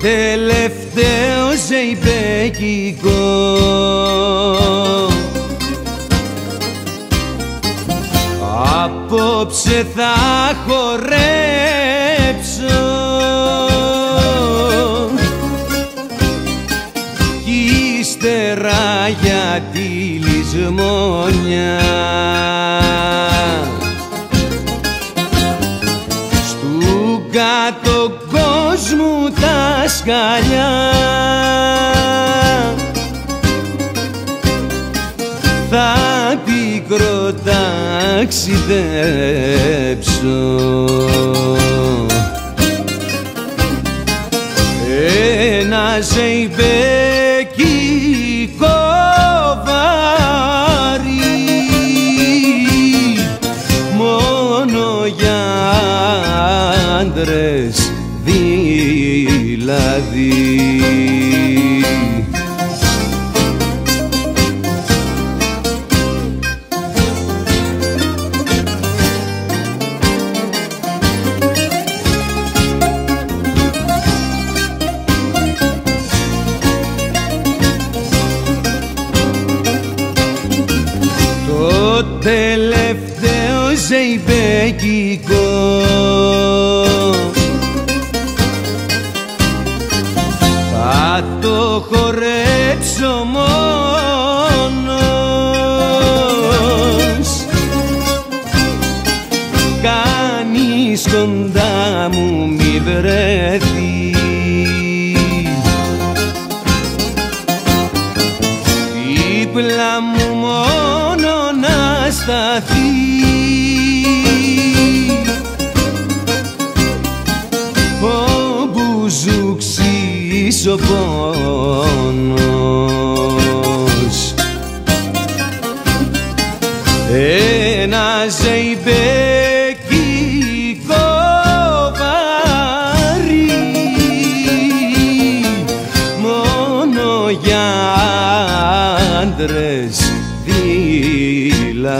τελευταίος ζεϊμπέκικο Απόψε θα χορέψω. Κι ύστερα για τη λησμόνια κόσμου τα σκαλιά. Θα πικρό ταξιδέψω ένα ζεϊμπέκικο μόνο για άντρες δηλαδή. Το τελευταίο ζεϊμπέκικο θα το χορέψω μόνος. Κανείς κοντά μου μη βρεθείς. Δίπλα μου μόνο να σταθείς μπουζούξης ο πόνος ένα ζεϊμπέκικο βάρη μόνο για άντρες δηλαδή